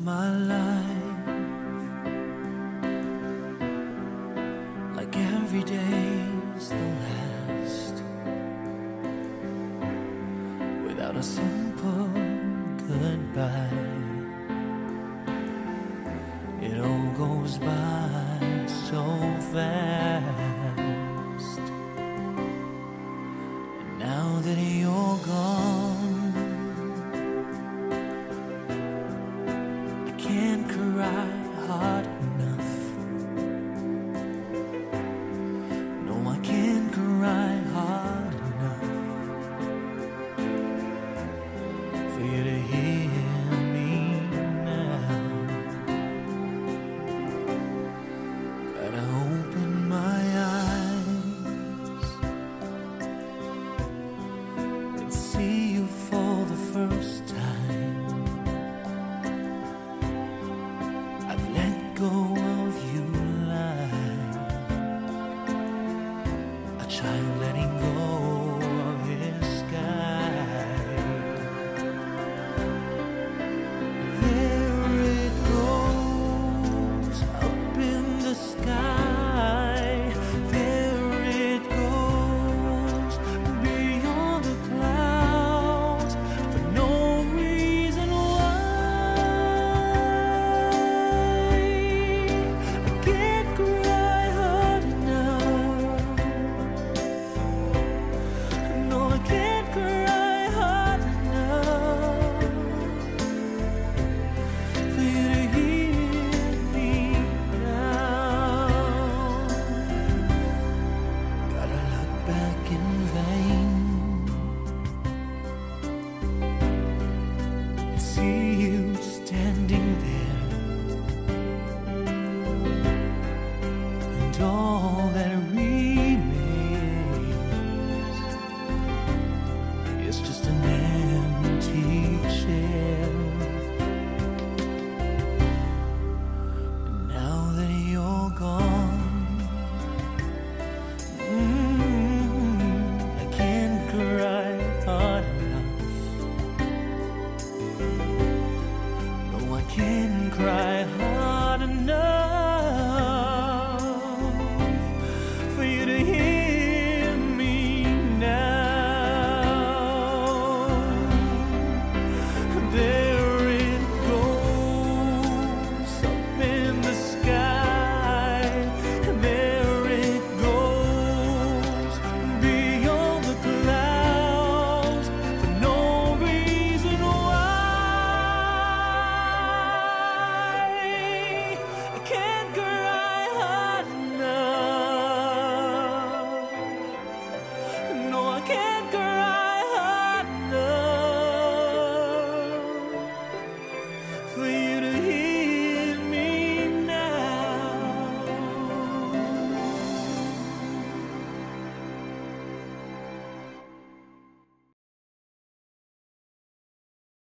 my life. Like every day's the last. Without a simple for you to hear me now. Gotta open my eyes and see you for the first time. I've let go of you, lie. I try letting can cry hard.